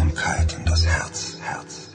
Aufmerksamkeit in das Herz, Herz.